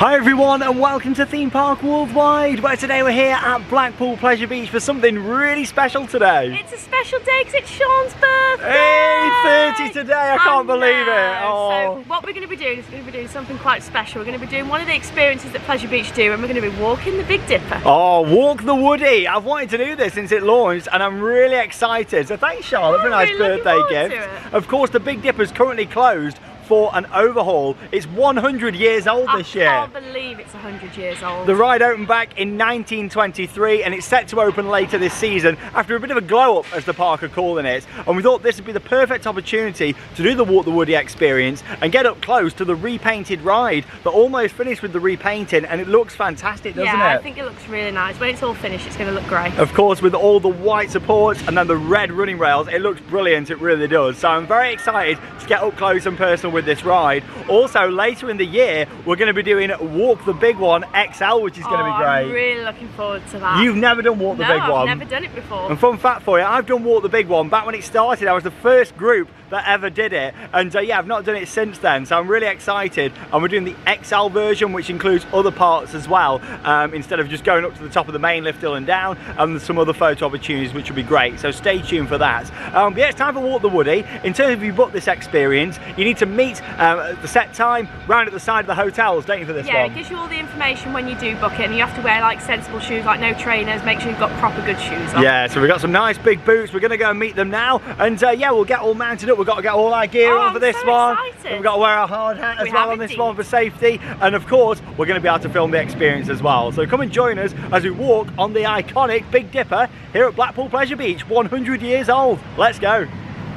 Hi everyone and welcome to Theme Park Worldwide where today we're here at Blackpool Pleasure Beach for something really special today. It's a special day because it's Shawn's birthday! Hey, 30 today, I can't believe it. Oh. So what we're going to be doing is we're going to be doing something quite special. We're going to be doing one of the experiences that Pleasure Beach do and we're going to be walking the Big Dipper. Oh, Walk the Woodie. I've wanted to do this since it launched and I'm really excited. So thanks Charlotte for a oh, nice really birthday gift. Of course the Big Dipper's currently closed for an overhaul. It's 100 years old I this year. I can't believe it's 100 years old. The ride opened back in 1923 and it's set to open later this season after a bit of a glow up as the park are calling it and we thought this would be the perfect opportunity to do the Walk the Woodie experience and get up close to the repainted ride that almost finished with the repainting and it looks fantastic doesn't yeah, it? Yeah, I think it looks really nice. When it's all finished, it's going to look great. Of course, with all the white supports and then the red running rails, it looks brilliant, it really does. So I'm very excited to get up close and personal with this ride. Also, later in the year, we're going to be doing Walk the Big One XL, which is going to Oh, be great. I'm really looking forward to that. You've never done Walk the no, Big I've One. never done it before. And fun fact for you, I've done Walk the Big One. Back when it started, I was the first group that ever did it. And uh, yeah, I've not done it since then. So I'm really excited. And we're doing the XL version, which includes other parts as well, um, instead of just going up to the top of the main lift hill and down, and some other photo opportunities, which will be great. So stay tuned for that. Um, but yeah, it's time for Walk the Woodie. In terms of you book this experience, you need to meet um, at the set time round at the side of the hotels, don't you, for this one? yeah, one? it gives you all the information when you do book it and you have to wear like sensible shoes, like no trainers, make sure you've got proper good shoes on. Yeah, so we've got some nice big boots. We're going to go and meet them now. And uh, yeah, we'll get all mounted up. We've got to get all our gear Oh, on for I'm this so one. We've got to wear our hard hat as We well on this indeed. one for safety. And of course, we're going to be able to film the experience as well. So come and join us as we walk on the iconic Big Dipper here at Blackpool Pleasure Beach, 100 years old. Let's go.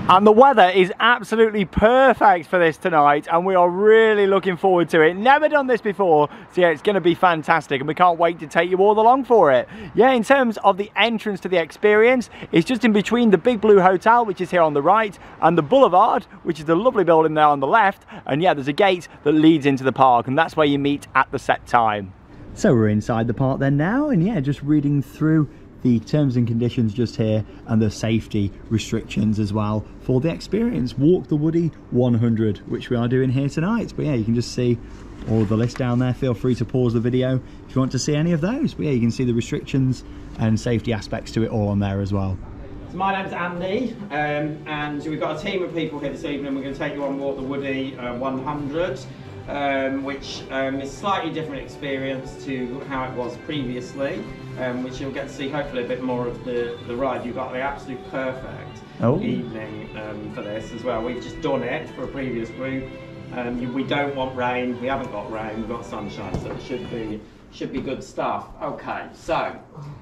And the weather is absolutely perfect for this tonight and we are really looking forward to it. Never done this before, so yeah, it's going to be fantastic and we can't wait to take you all along for it. Yeah, in terms of the entrance to the experience, it's just in between the Big Blue Hotel, which is here on the right, and the Boulevard, which is the lovely building there on the left. And yeah, there's a gate that leads into the park and that's where you meet at the set time. So we're inside the park then now and yeah, just reading through the terms and conditions just here and the safety restrictions as well for the experience. Walk the Woodie 100, which we are doing here tonight. But yeah, you can just see all of the list down there. Feel free to pause the video if you want to see any of those. But yeah, you can see the restrictions and safety aspects to it all on there as well. So my name's Andy, um, and we've got a team of people here this evening. We're going to take you on Walk the Woodie uh, 100, um, which um, is slightly different experience to how it was previously, um, which you'll get to see hopefully a bit more of the, the ride. You've got the absolute perfect Oh. evening um, for this as well. We've just done it for a previous group. Um, you- we don't want rain. We haven't got rain. We've got sunshine, so it should be should be good stuff. Okay, so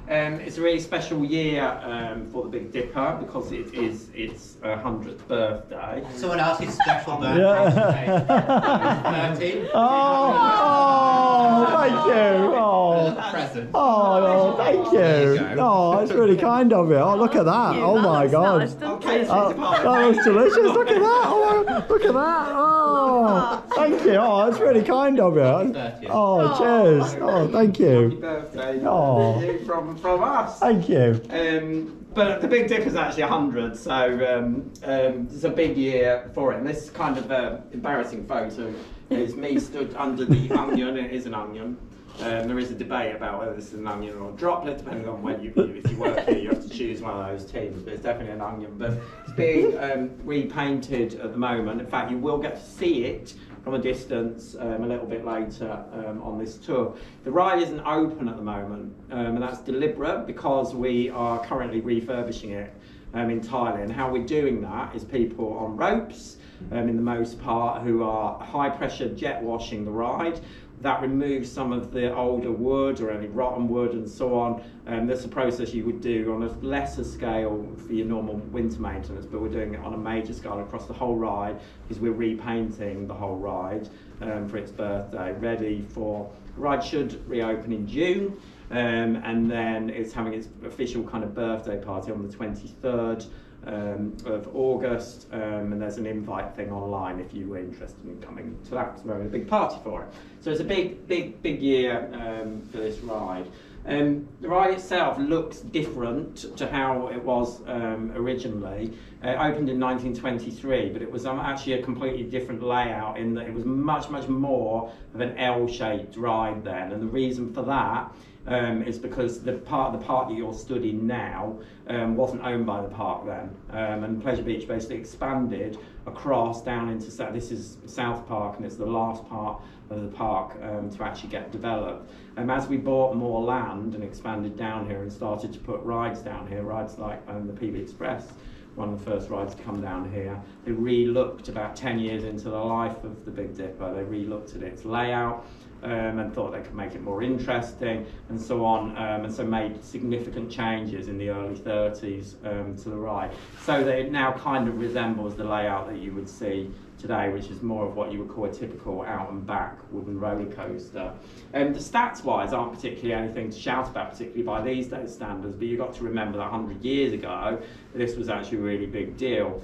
um, it's a really special year um, for the Big Dipper because it is its uh, hundredth birthday. Someone else's special birthday. Yeah. today. 13. Oh, thank you. Oh. Present. Oh, thank you. you. Oh, that's really kind of you. Oh, look at that. Oh my God. nice, doesn't Okay, Oh, it's that looks delicious. Look at that. Oh, look at that. Oh, thank you. Oh, that's really kind of you. Oh, cheers. Oh, thank you. Happy birthday Oh. to you from from us. Thank you. Um, but the Big Dip is actually 100, so um, um, it's a big year for it. And this kind of uh, embarrassing photo is me stood under the onion. It is an onion. Um, there is a debate about whether this is an onion or a droplet, depending on when you, if you work here, you have to choose one of those teams. But it's definitely an onion. But it's being um, repainted at the moment. In fact, you will get to see it from a distance um, a little bit later um, on this tour. The ride isn't open at the moment, um, and that's deliberate because we are currently refurbishing it um, entirely. And how we're doing that is people on ropes, um, in the most part, who are high pressure jet washing the ride. That removes some of the older wood or any rotten wood and so on. Um, that's a process you would do on a lesser scale for your normal winter maintenance, but we're doing it on a major scale across the whole ride because we're repainting the whole ride um, for its birthday, ready for the ride should reopen in June. Um, and then it's having its official kind of birthday party on the 23rd um, of August, um, and there's an invite thing online if you were interested in coming to that. 'cause we're having a big party for it. So it's a big, big, big year um, for this ride. Um, the ride itself looks different to how it was um, originally. It opened in 1923, but it was um, actually a completely different layout in that it was much, much more of an L-shaped ride then. And the reason for that um, is because the part the park that you're stood in now um, wasn't owned by the park then, um, and Pleasure Beach basically expanded across down into. This is South Park, and it's the last part of the park um, to actually get developed. And as we bought more land and expanded down here and started to put rides down here, rides like um, the PB Express one of the first rides to come down here. They re-looked about 10 years into the life of the Big Dipper. They re-looked at its layout um, and thought they could make it more interesting and so on, um, and so made significant changes in the early 30s um, to the ride. So that it now kind of resembles the layout that you would see today, which is more of what you would call a typical out and back wooden roller coaster. And the stats wise aren't particularly anything to shout about, particularly by these days standards, but you've got to remember that 100 years ago, this was actually a really big deal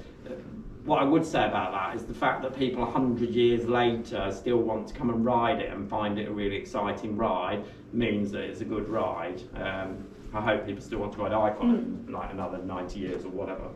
what I would say about that is the fact that people 100 years later still want to come and ride it and find it a really exciting ride means that it's a good ride. Um, I hope people still want to ride Icon mm. like another 90 years or whatever.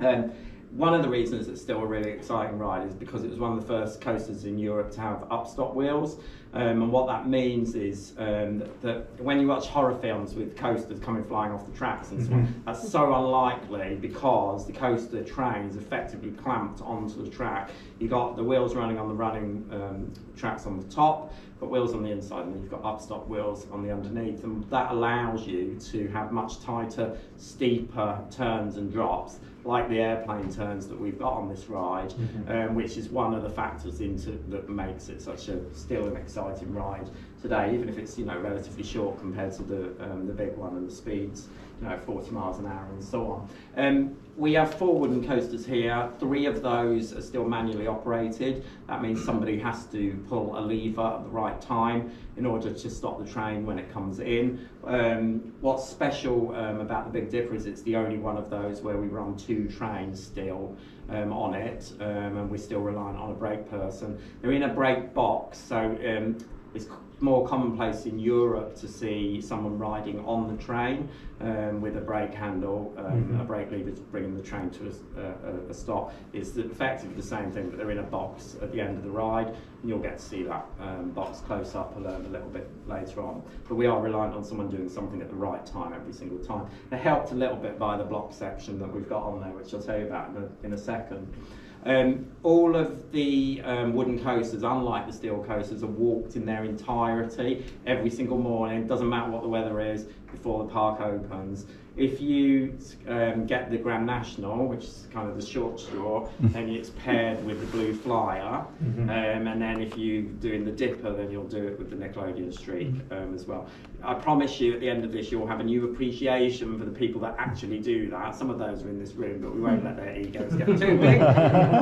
Um, one of the reasons it's still a really exciting ride is because it was one of the first coasters in Europe to have upstop wheels. Um, and what that means is um, that, that, when you watch horror films with coasters coming flying off the tracks and so on, mm-hmm. that's so unlikely because the coaster train is effectively clamped onto the track. You've got the wheels running on the running um, tracks on the top, but wheels on the inside, and you've got upstop wheels on the underneath. And that allows you to have much tighter, steeper turns and drops like the airplane turns that we've got on this ride, mm-hmm. um, which is one of the factors into that makes it such a still an exciting ride today, even if it's you know relatively short compared to the um, the big one and the speeds, you know, 40 miles an hour and so on. Um, we have four wooden coasters here. Three of those are still manually operated. That means somebody has to pull a lever at the right time in order to stop the train when it comes in. Um, what's special um, about the Big Dipper is it's the only one of those where we run two trains still um, on it, um, and we're still reliant on a brake person. They're in a brake box, so um, it's more commonplace in Europe to see someone riding on the train um, with a brake handle, um, mm-hmm. a brake lever bringing the train to a, a, a, stop. It's effectively the same thing, but they're in a box at the end of the ride, and you'll get to see that um, box close up a, a little bit later on. But we are reliant on someone doing something at the right time every single time. They're helped a little bit by the block section that we've got on there, which I'll tell you about in a, in a second. Um, all of the um, wooden coasters, unlike the steel coasters, are walked in their entirety every single morning. Doesn't matter what the weather is before the park opens. If you um, get the Grand National, which is kind of the short straw, then it's paired with the Blue Flyer. Mm-hmm. Um, and then if you're doing the Dipper, then you'll do it with the Nickelodeon Streak mm-hmm. um, as well. I promise you at the end of this, you'll have a new appreciation for the people that actually do that. Some of those are in this room, but we won't let their egos get too big.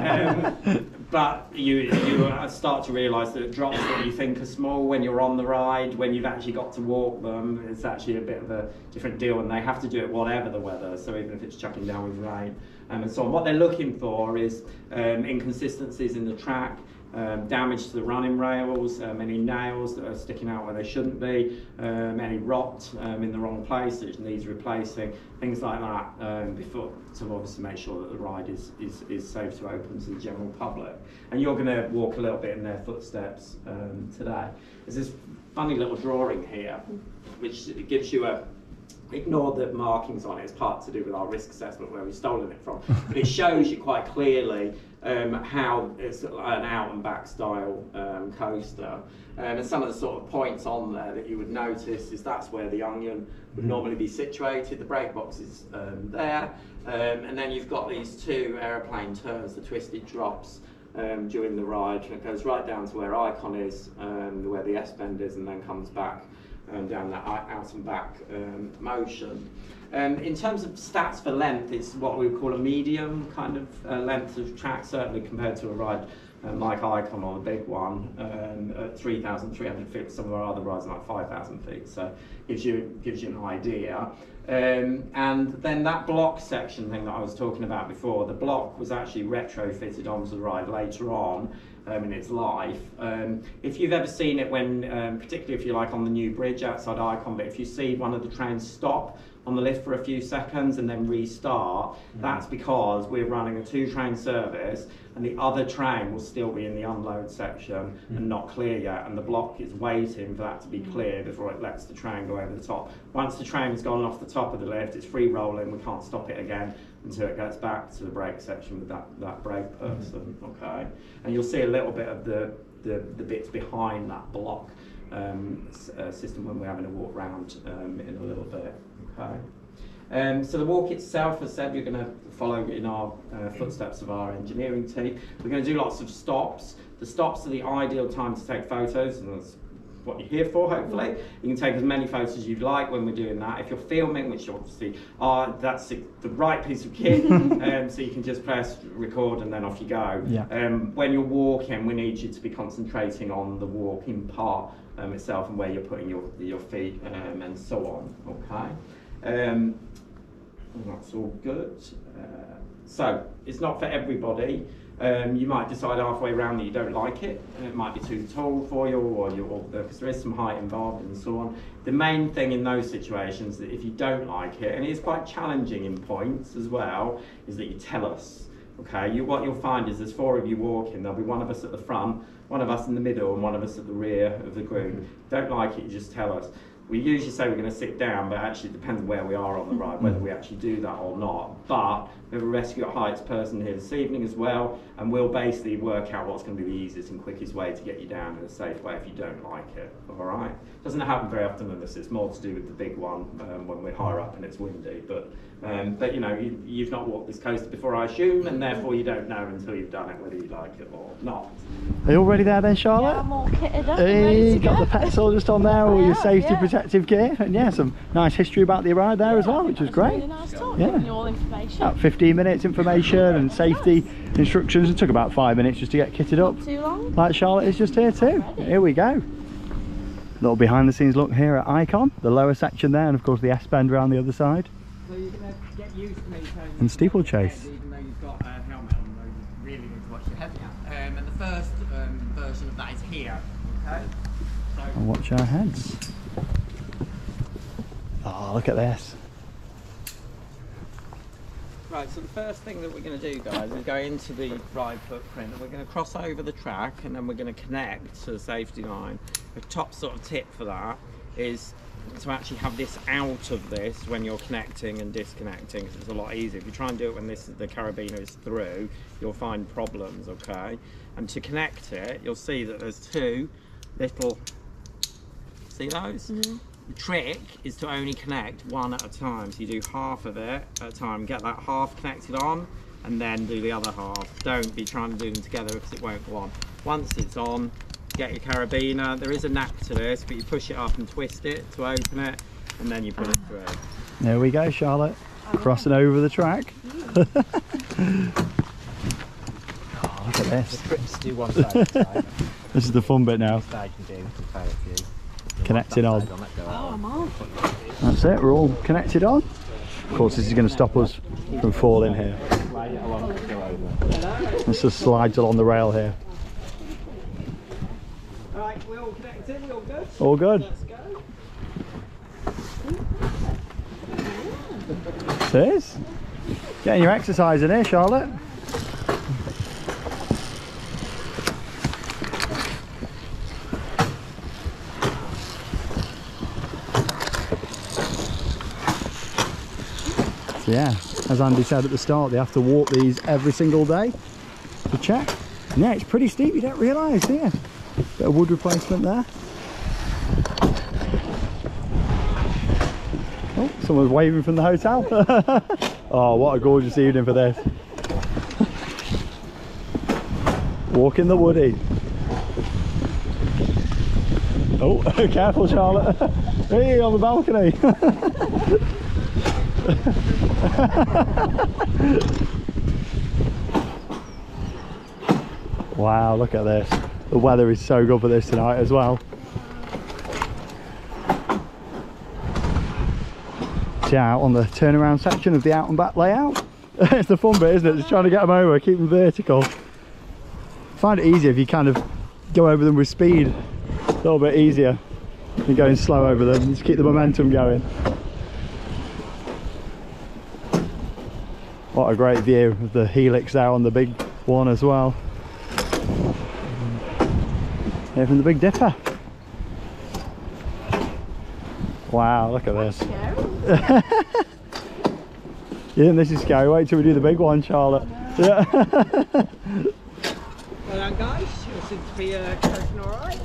Um, but you, you start to realise that drops that you think are small when you're on the ride, when you've actually got to walk them, it's actually a bit of a different deal, and they have to do it whatever the weather. So even if it's chucking down with rain um, and so on, what they're looking for is um, inconsistencies in the track um, damage to the running rails, um, any nails that are sticking out where they shouldn't be, um, any rot um, in the wrong place that needs replacing, things like that um, before to obviously make sure that the ride is, is, is safe to open to the general public. And you're going to walk a little bit in their footsteps um, today. There's this funny little drawing here which gives you a ignore the markings on it, it's part to do with our risk assessment where we've stolen it from. but it shows you quite clearly um, how it's an out and back style um, coaster. Um, and some of the sort of points on there that you would notice is that's where the onion would mm-hmm. normally be situated, the brake box is um, there. Um, and then you've got these two aeroplane turns, the twisted drops. Um, during the ride, and it goes right down to where Icon is, where the S bend is, and then comes back um, down that out and back um, motion. Um, in terms of stats for length, it's what we would call a medium kind of uh, length of track, certainly compared to a ride um, like Icon or the big one um, at 3,300 feet. Some of our other rides are like 5,000 feet, so gives you gives you an idea. Um, and then that block section thing that I was talking about before, the block was actually retrofitted onto the ride later on um, in its life. Um, if you've ever seen it when, um, particularly if you're like on the new bridge outside Icon, but if you see one of the trains stop on the lift for a few seconds and then restart, that's because we're running a two train service and the other train will still be in the unload section and not clear yet and the block is waiting for that to be clear before it lets the train go over the top. Once the train has gone off the top of the lift, it's free rolling, we can't stop it again until it gets back to the brake section with that, that brake person, okay? And you'll see a little bit of the, the, the bits behind that block um, uh, system when we're having a walk round um, in a little bit, okay? Um, so the walk itself, as said, you're going to follow in our uh, footsteps of our engineering team. We're going to do lots of stops. The stops are the ideal time to take photos, and that's what you're here for, hopefully. You can take as many photos as you'd like when we're doing that. If you're filming, which you obviously are, that's the, the right piece of kit, um, so you can just press record and then off you go. Yeah. Um, when you're walking, we need you to be concentrating on the walking part um, itself and where you're putting your, your feet um, and so on, okay? Um, that's all good. Uh, so it's not for everybody. Um, you might decide halfway around that you don't like it, it might be too tall for you, or because there is some height involved and so on. The main thing in those situations that if you don't like it, and it is quite challenging in points as well, is that you tell us. Okay, you, what you'll find is there's four of you walking. There'll be one of us at the front, one of us in the middle, and one of us at the rear of the group. Don't like it, you just tell us. We usually say we're going to sit down, but actually it depends where we are on the ride, whether we actually do that or not. But we have a rescue at heights person here this evening as well, and we'll basically work out what's going to be the easiest and quickest way to get you down in a safe way if you don't like it. All right? Doesn't happen very often this. It's more to do with the big one um, when we're higher up and it's windy. But um, but you know you, you've not walked this coast before, I assume, and therefore you don't know until you've done it whether you like it or not. Are you all ready there then, Charlotte? Yeah, Charlotte? I'm all kitted up and ready Hey, to got go. the pencil just on there, all your Yeah, safety yeah. protective gear, and yeah, some nice history about the ride there as well, which was That's great. Really nice talk, Yeah. giving you all information. About 15 minutes information and safety instructions. It took about five minutes just to get kitted up. Too long? Like Charlotte is just here too. Here we go. Little behind the scenes look here at Icon, the lower section there, and of course the S bend around the other side. So you're going to get used to me And steeplechase. Even though you've got a helmet on, though, you really need to watch your head. Um, and the first um, version of that is here. Okay. So And watch our heads. Oh, look at this. Right, so the first thing that we're going to do, guys, is go into the ride footprint and we're going to cross over the track and then we're going to connect to the safety line. The top sort of tip for that is to actually have this out of this when you're connecting and disconnecting 'cause it's a lot easier. If you try and do it when this the carabiner is through, you'll find problems, okay? And to connect it, you'll see that there's two little, see those? Mm-hmm. The trick is to only connect one at a time. So you do half of it at a time, get that half connected on, and then do the other half. Don't be trying to do them together because it won't go on. Once it's on, get your carabiner. There is a knack to this, but you push it up and twist it to open it, and then you put it through. There we go, Charlotte. Crossing over the track. oh, look at this. Just do one side at a time. This is the fun bit now. Side you can do, try a few. Connecting on. Side, don't let go Oh. I'm on. That's it, we're all connected on. Of course, this is going to stop us from falling here. Slide it along, go over. This just slides along the rail here. Alright, all we all good? All good. Let's go. Is. Getting your exercise in here, Charlotte. So yeah, as Andy said at the start, they have to walk these every single day to check. Yeah, it's pretty steep, you don't realise, do you? Bit of wood replacement there. Oh, someone's waving from the hotel. oh, what a gorgeous evening for this. Walk in the woody. Oh, careful, Charlotte. hey, on the balcony. wow, look at this. The weather is so good for this tonight as well. Out on the turnaround section of the out and back layout. it's the fun bit, isn't it? Just trying to get them over, keep them vertical. find it easier if you kind of go over them with speed. A little bit easier than going slow over them. Just keep the momentum going. What a great view of the helix there on the big one as well. Here from the Big Dipper. Wow, look at this. You think this is scary? Wait till we do the big one, Charlotte. Yeah. Well done guys, you seem to be uh, coasting alright.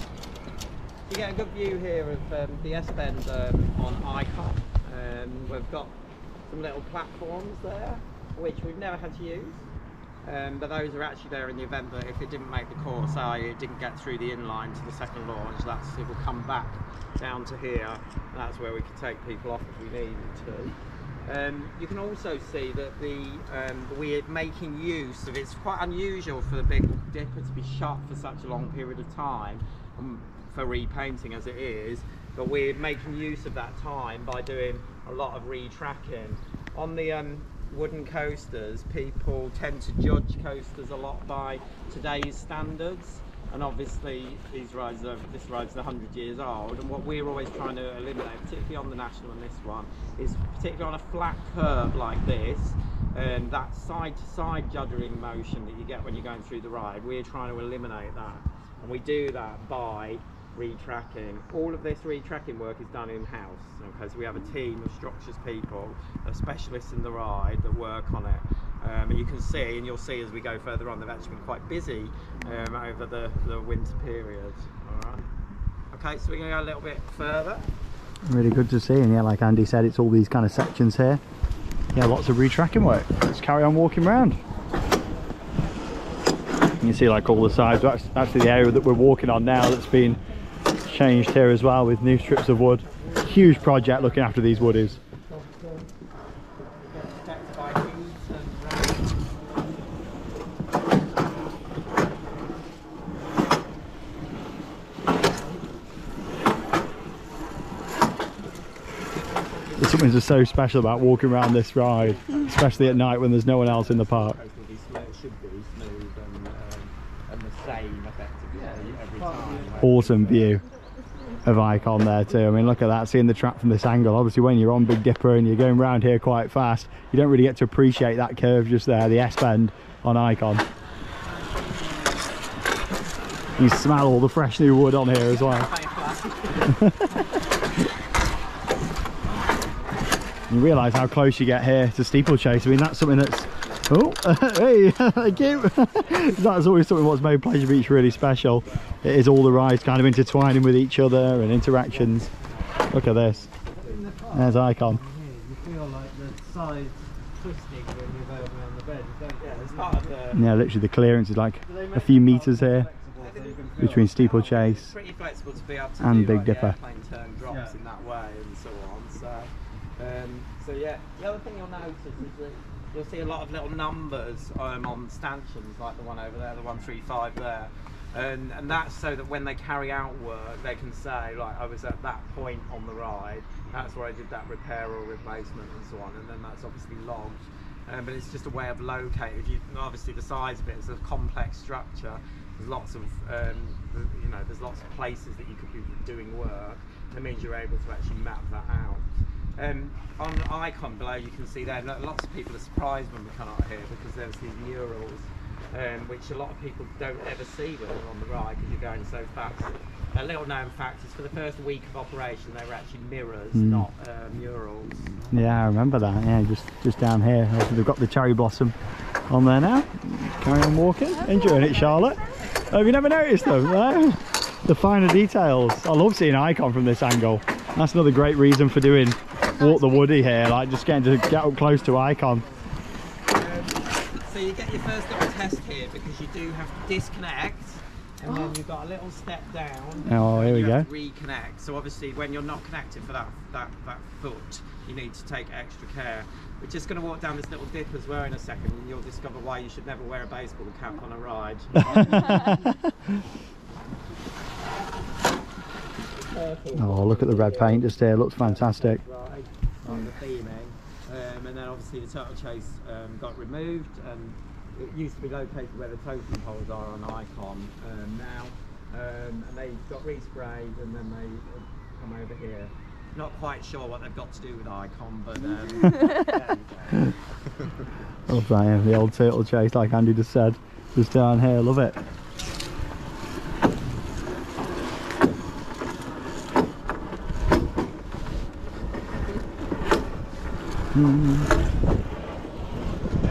You get a good view here of um, the S-Bend um, on Icon. Um, we've got some little platforms there, which we've never had to use. Um, but those are actually there in the event that if it didn't make the course, i.e. it didn't get through the inline to the second launch, that's it will come back down to here. That's where we could take people off if we needed to. Um, you can also see that the um, we're making use of it's quite unusual for the Big Dipper to be shut for such a long period of time um, for repainting as it is, but we're making use of that time by doing a lot of retracking. On the um, wooden coasters, people tend to judge coasters a lot by today's standards. And obviously, these rides are this ride's 100 years old. And what we're always trying to eliminate, particularly on the national and this one, is particularly on a flat curve like this, and that side-to-side juddering motion that you get when you're going through the ride. We're trying to eliminate that, and we do that by retracking. All of this retracking work is done in-house? So we have a team of structures people, of specialists in the ride that work on it. Um, and you can see, and you'll see as we go further on, they've actually been quite busy um, over the, the winter period. All right. Okay, so we're going to go a little bit further. really good to see. And yeah, like Andy said, it's all these kind of sections here. Yeah, lots of retracking work. Let's carry on walking around. You can see like all the sides. That's actually the area that we're walking on now that's been changed here as well with new strips of wood. Huge project looking after these woodies. Protected by heat and rain. There's something just so special about walking around this ride, especially at night when there's no one else in the park. coast will be smooth, should be smooth and, um, and the same effectively every time. awesome view of Icon there too. I mean, look at that, seeing the track from this angle. Obviously, when you're on Big Dipper and you're going round here quite fast, you don't really get to appreciate that curve just there, the S-bend on Icon. You smell all the fresh new wood on here as well. You realise how close you get here to steeplechase. I mean, that's something that's Oh, hey, thank you. That's always something what's made Pleasure Beach really special. It is all the rides kind of intertwining with each other and interactions. Look at this. There's Icon. You feel like the sides twisting when you're going around the bend, don't you? Yeah, it's part of the Yeah, literally the clearance is like a few meters here between steeplechase. pretty flexible to be able to And Big like Dipper. turn drops in that way and so on. So, um, so yeah. The other thing you'll notice is that you'll see a lot of little numbers um, on stanchions, like the one over there, the one three five there. And, and that's so that when they carry out work, they can say, like, I was at that point on the ride, that's where I did that repair or replacement and so on, and then that's obviously logged. Um, but it's just a way of locating. You obviously the size of it is a complex structure. There's lots of um, you know there's lots of places that you could be doing work. That means you're able to actually map that out. Um, on the icon below, you can see there. Lots of people are surprised when we come out here because there's these murals, um, which a lot of people don't ever see when they're on the ride because you're going so fast. A little known fact is for the first week of operation, they were actually mirrors, not uh, murals. Yeah, I remember that. Yeah, just just down here. They've got the cherry blossom on there now. Carry on walking. Enjoying it, Charlotte. Have you never noticed them? No? The finer details. I love seeing Icon from this angle. That's another great reason for doing Walk the Woodie here, like just getting to get up close to Icon. So you get your first little test here because you do have to disconnect and then you've got a little step down. Oh, and here we go. reconnect. So obviously when you're not connected for that, that, that foot, you need to take extra care. We're just going to walk down this little dip as well in a second and you'll discover why you should never wear a baseball cap on a ride. Oh, look at the red paint just here. Looks fantastic. Right, on the theming. Um, and then obviously the turtle chase um, got removed and it used to be located where the totem poles are on Icon um, now, um, and they got resprayed and then they come over here. Not quite sure what they've got to do with Icon, but um, there you go. Love that, yeah, the old turtle chase, like Andy just said, just down here. Love it.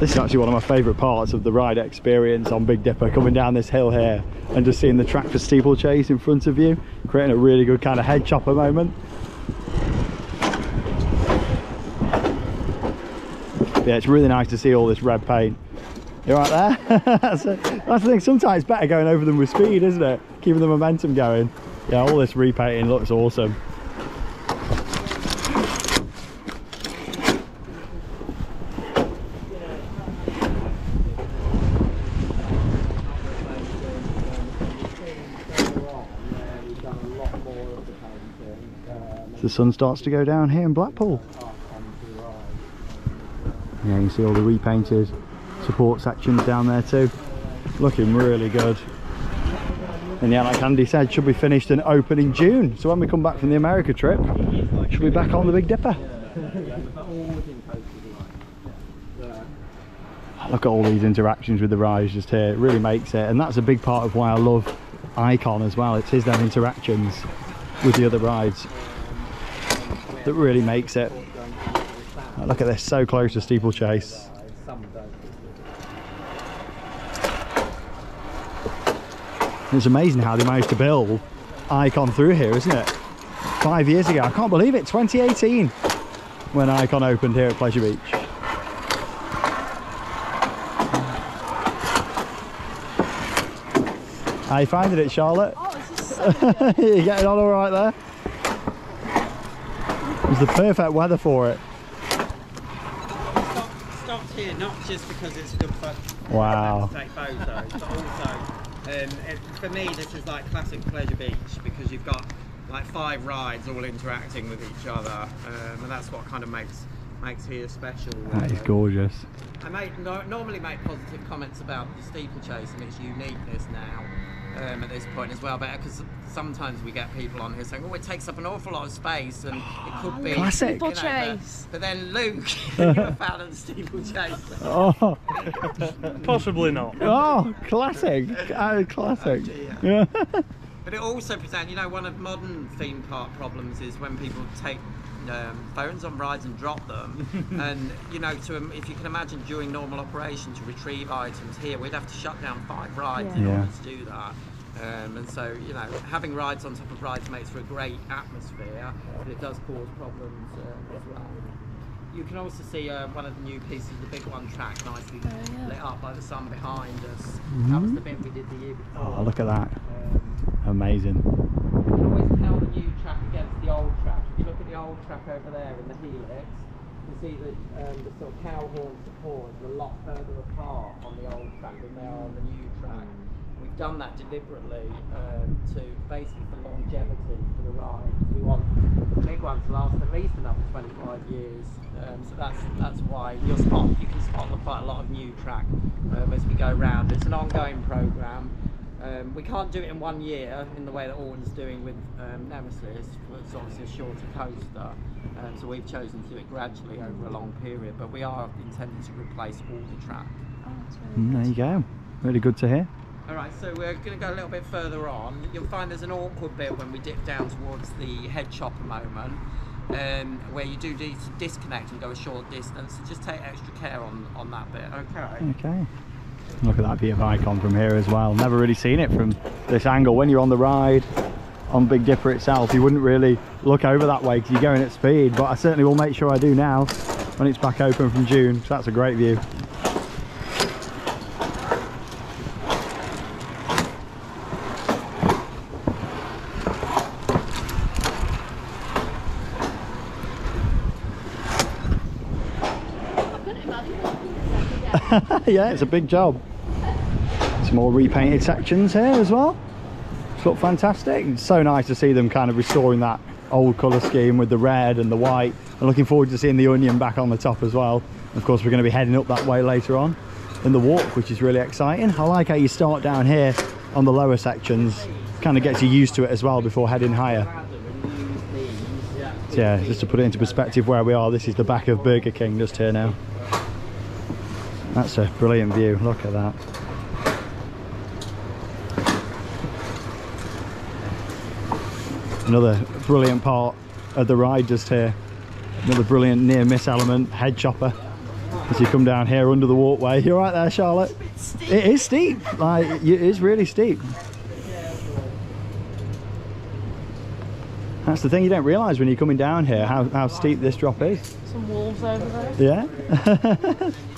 This is actually one of my favourite parts of the ride experience on Big Dipper, coming down this hill here and just seeing the track for steeplechase in front of you, creating a really good kind of head chopper moment. yeah, it's really nice to see all this red paint. You're right there. that's, a, that's the thing. Sometimes better going over them with speed, isn't it? Keeping the momentum going. Yeah, all this repainting looks awesome. Sun starts to go down here in Blackpool. Yeah, you can see all the repainted support sections down there too. Looking really good. And yeah, like Andy said, should be finished and open in June. So when we come back from the America trip, should be back on the Big Dipper. Look at all these interactions with the rides just here. It really makes it. And that's a big part of why I love Icon as well. It's his them interactions with the other rides that really makes it. Oh, look at this, so close to steeplechase. It's amazing how they managed to build Icon through here, isn't it? Five years ago, I can't believe it, 2018, when Icon opened here at Pleasure Beach. How you finding it, Charlotte? Oh, so you getting on all right there? It was the perfect weather for it. Stop, stopped here not just because it's good fun Wow. to take photos, but also um, it, for me this is like classic pleasure beach because you've got like five rides all interacting with each other, um, and that's what kind of makes makes here special. That is gorgeous. I make, no, normally make positive comments about the steeplechase and its uniqueness now um, at this point as well, but because sometimes we get people on here saying, "Oh, it takes up an awful lot of space," and it could be Classic. you know, Steeplechase. But, but then Luke, you're a fan of the steeplechase. Oh, Possibly not. oh classic. Uh, classic. dear. Yeah. But it also presents, you know, one of modern theme park problems is when people take um, phones on rides and drop them. and, you know, to um, if you can imagine during normal operation to retrieve items here, we'd have to shut down five rides in Yeah. order to do that. Um, and so, you know, having rides on top of rides makes for a great atmosphere, but it does cause problems uh, as well. You can also see uh, one of the new pieces the Big One track nicely yeah. lit up by the sun behind us. That was the bit we did the year before. Oh, look at that. Um, Amazing. you can always tell the new track against the old track. Old track over there in the helix, you see that um, the sort of cow horn supports are a lot further apart on the old track than they are on the new track. We've done that deliberately um, to basically for longevity for the ride. We want the big ones to last at least another 25 years. Um, so that's that's why you'll spot you can spot quite a lot of new track um, as we go round. It's an ongoing program. Um, we can't do it in one year in the way that Alton's doing with um, Nemesis. It's obviously a shorter coaster, um, so we've chosen to do it gradually over a long period. But we are intending to replace all the track. Oh, that's really Mm, There you go. Really good to hear. All right, so we're going to go a little bit further on. You'll find there's an awkward bit when we dip down towards the head chopper moment, um, where you do need to disconnect and go a short distance. So just take extra care on, on that bit. Okay. Okay. Look at that view of Icon from here as well. Never really seen it from this angle. When you're on the ride on Big Dipper itself, you wouldn't really look over that way because you're going at speed. But I certainly will make sure I do now when it's back open from June. So that's a great view. I couldn't imagine walking this every day. yeah, it's a big job. Some more repainted sections here as well. It's look fantastic. It's so nice to see them kind of restoring that old colour scheme with the red and the white. I'm looking forward to seeing the onion back on the top as well. Of course, we're going to be heading up that way later on. in the walk, which is really exciting. I like how you start down here on the lower sections, kind of gets you used to it as well before heading higher. So yeah, just to put it into perspective where we are, this is the back of Burger King just here now. That's a brilliant view, look at that. Another brilliant part of the ride just here. Another brilliant near miss element, head chopper. As you come down here under the walkway. You're right there, Charlotte. It is steep, like it is really steep. That's the thing you don't realise when you're coming down here, how, how steep this drop is. Some wolves over there. Yeah.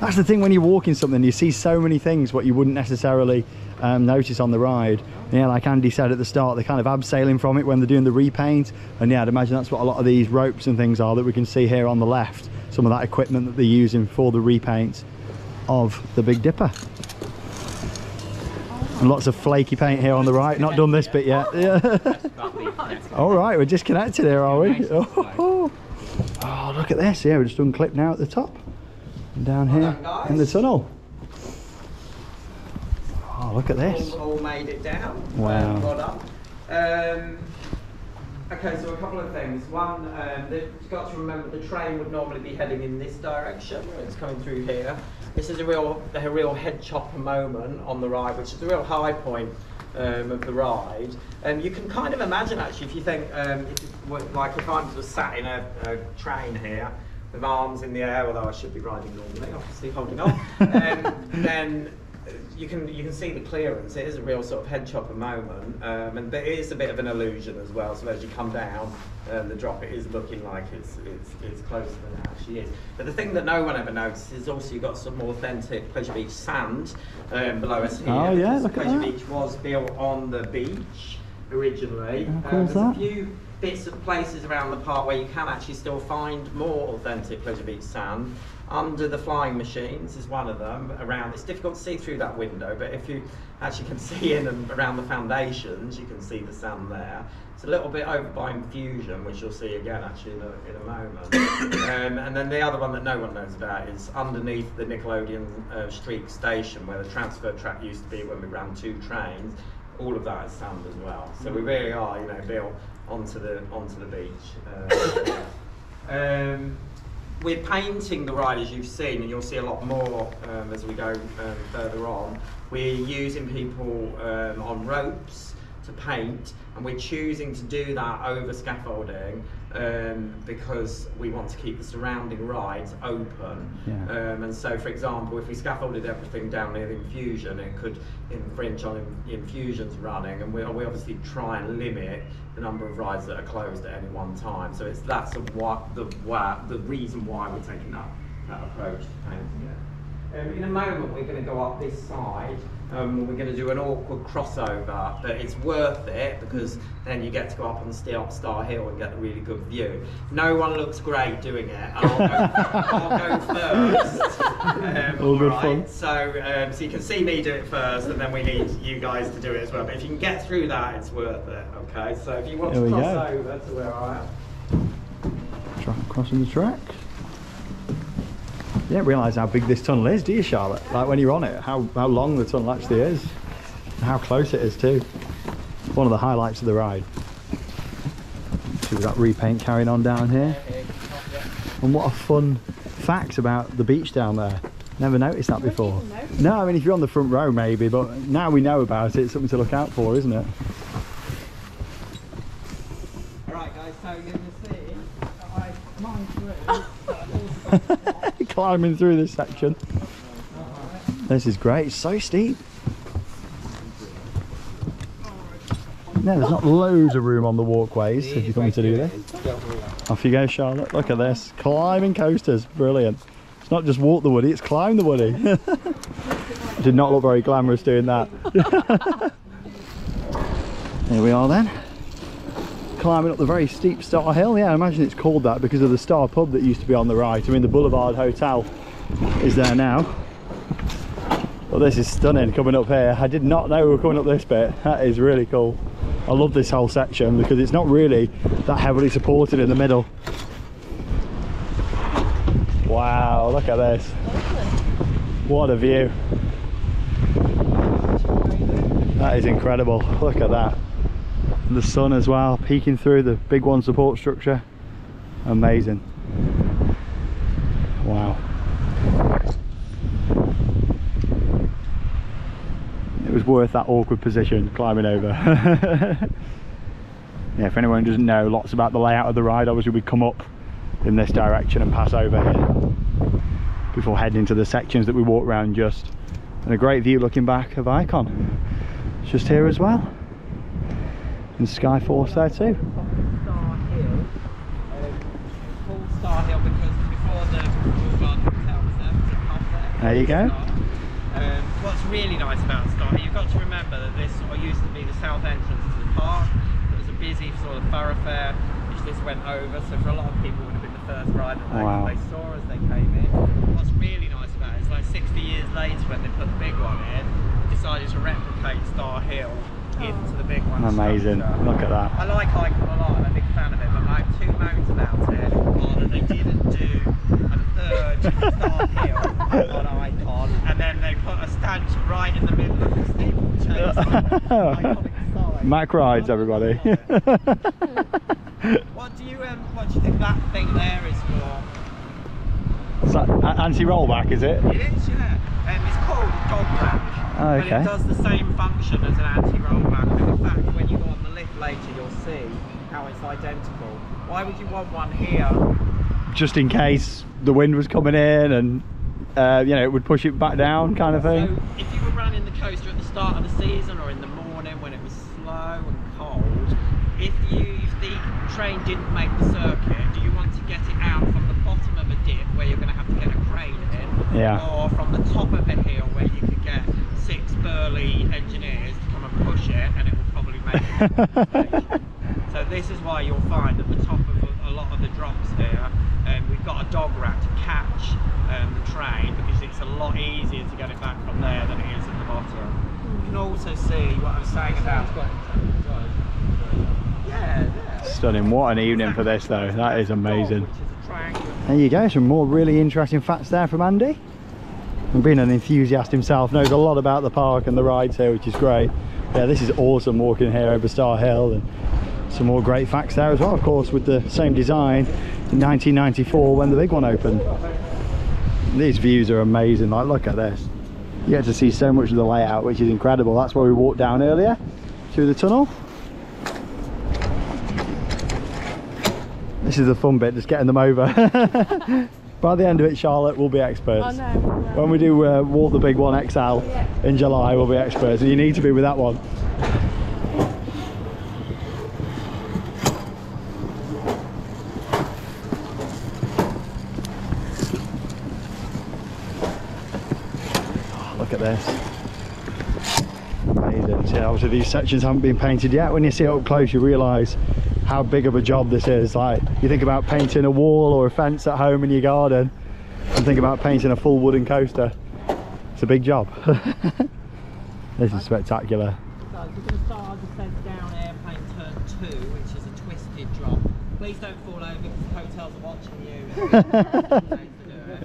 That's the thing when you're walking something, you see so many things what you wouldn't necessarily um, notice on the ride. Yeah, like Andy said at the start, they're kind of abseiling from it when they're doing the repaint. And yeah, I'd imagine that's what a lot of these ropes and things are that we can see here on the left. Some of that equipment that they're using for the repaint of the Big Dipper. And lots of flaky paint here on the right. Not done this bit yet. Yeah. All right, we're disconnected here, are we? Oh, oh, look at this. Yeah, we're just unclipped now at the top. Down here in the tunnel. Oh, look at this. All, all made it down. Wow. Um, well. Um, okay, so a couple of things. One, um, you've got to remember the train would normally be heading in this direction. It's coming through here. This is a real, a real head chopper moment on the ride, which is a real high point um, of the ride. And you can kind of imagine actually, if you think, um, if like if I was sat in a, a train here with arms in the air, although I should be riding normally, obviously holding on, um, then you can you can see the clearance. It is a real sort of head chopper moment, um, and it is a bit of an illusion as well. So as you come down um, the drop, it is looking like it's, it's it's closer than it actually is. But the thing that no one ever notices is also you've got some authentic Pleasure Beach sand um, below us here. Oh, yeah, look at Pleasure that. Beach was built on the beach originally. How Um, cool is that? Bits of places around the park where you can actually still find more authentic Pleasure Beach sand. Under the flying machines is one of them. Around, it's difficult to see through that window, but if you actually can see in and around the foundations, you can see the sand there. It's a little bit over by infusion, which you'll see again actually in a, in a moment. um, and then the other one that no one knows about is underneath the Nickelodeon uh, Streak station, where the transfer track used to be when we ran two trains. All of that is sand as well. So we really are, you know, built onto the onto the beach. Uh, um, we're painting the ride as you've seen, and you'll see a lot more um, as we go um, further on. We're using people um, on ropes to paint, and we're choosing to do that over scaffolding um, because we want to keep the surrounding rides open. Yeah. Um, and so, for example, if we scaffolded everything down near the infusion, it could infringe on in- infusions running, and we, we obviously try and limit the number of rides that are closed at any one time. So it's that's the what the why, the reason why we're taking that that approach to painting it. Um, in a moment, we're going to go up this side. Um, we're going to do an awkward crossover, but it's worth it because then you get to go up on the Star, Star Hill and get a really good view. No one looks great doing it. I'll go, I'll go first. Um, All good alright? fun. So, um, so you can see me do it first, and then we need you guys to do it as well. But if you can get through that, it's worth it. Okay. So if you want There to cross go. over to where I am. Crossing the track. You don't realise how big this tunnel is, do you, Charlotte? Like when you're on it, how, how long the tunnel actually is, and how close it is too. One of the highlights of the ride. See, we've got repaint carrying on down here. And what a fun fact about the beach down there. Never noticed that before. No, I mean if you're on the front row maybe, but now we know about it, it's something to look out for, isn't it? Alright, guys. So you're going to see I come through. Climbing through this section. This is great, it's so steep. No, there's not loads of room on the walkways if you're coming to do this. Off you go, Charlotte. Look at this. Climbing coasters. Brilliant. It's not just walk the woody, it's climb the woody. Did not look very glamorous doing that. Here we are then. Climbing up the very steep Star Hill. Yeah, I imagine it's called that because of the Star pub that used to be on the right. I mean, the Boulevard Hotel is there now. But this is stunning coming up here. I did not know we were coming up this bit. That is really cool. I love this whole section because it's not really that heavily supported in the middle. Wow, look at this. What a view. That is incredible. Look at that. The sun as well, peeking through the big one support structure. Amazing. Wow. It was worth that awkward position climbing over. yeah, if anyone doesn't know lots about the layout of the ride, obviously we come up in this direction and pass over here before heading to the sections that we walk around just. And a great view looking back of Icon. Just here as well. And Skyforce there too. Star Hill. Um, Star Hill because before the Royal Garden Hotel was there, was a pub there. There you go. Um, what's really nice about Star Hill, you've got to remember that this sort of used to be the south entrance to the park. It was a busy sort of thoroughfare which this went over, so for a lot of people it would have been the first ride that they, Wow. they saw as they came in. What's really nice about it is like 60 years later when they put the big one in, decided to replicate Star Hill into the big one. Amazing. structure. Look at that. I like Icon a lot, I'm a big fan of it, but I have two moans about it are that they didn't do a third Star Hill on Icon, and then they put a stanch right in the middle of the steeplechase. Iconic sign. Mack Rides everybody. What do you um, what do you think that thing there is for? Is that a- anti-rollback is it? It is, yeah. Um, it's called a dog rack. Oh, But it does the same function as an anti-rollback. And in fact, when you go on the lift later, you'll see how it's identical. Why would you want one here? Just in case the wind was coming in and uh, you know it would push it back down kind of thing. So if you were running the coaster at the start of the season or in the morning when it was slow and cold, if you if the train didn't make the circuit, do you want to get it out from the bottom of a dip where you're going to have to get a Yeah. or from the top of a hill where you could get six burly engineers to come and push it, and it will probably make it. to the station. So this is why you'll find at the top of a, a lot of the drops here, um, we've got a dog rack to catch um, the train because it's a lot easier to get it back from there than it is at the bottom. You can also see what I was saying about. Yeah, yeah. Stunning. What an evening for this though. That is amazing. Triangular. There you go, some more really interesting facts there from Andy. And being an enthusiast himself, knows a lot about the park and the rides here, which is great. Yeah, this is awesome walking here over Star Hill and some more great facts there as well, of course, with the same design in 1994 when the big one opened. These views are amazing, like look at this. You get to see so much of the layout, which is incredible. That's where we walked down earlier, through the tunnel. This is the fun bit, just getting them over. By the end of it, Charlotte, we'll be experts. Oh no. When we do uh, Walk the Big One XL in July, we'll be experts. And you need to be with that one. Oh, look at this. Amazing. See, obviously these sections haven't been painted yet. When you see it up close, you realise how big of a job this is. Like, you think about painting a wall or a fence at home in your garden, and think about painting a full wooden coaster. It's a big job. this is spectacular. So we're going to start our descent down airplane turn two, which is a twisted drop. Please don't fall over because hotels are watching you.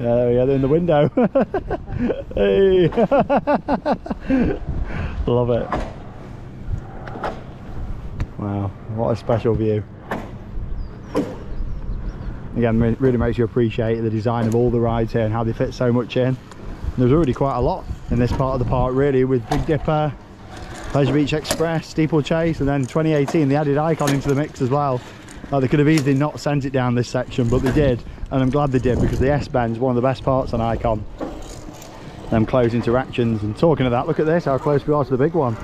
Yeah, yeah, they're in the window. hey. Love it. Wow, what a special view. Again, re- really makes you appreciate the design of all the rides here and how they fit so much in. There's already quite a lot in this part of the park really with Big Dipper, Pleasure Beach Express, Steeplechase and then 2018 they added Icon into the mix as well. Like they could have easily not sent it down this section but they did and I'm glad they did because the S-Bend is one of the best parts on Icon. Them close interactions and talking of that, look at this how close we are to the big one.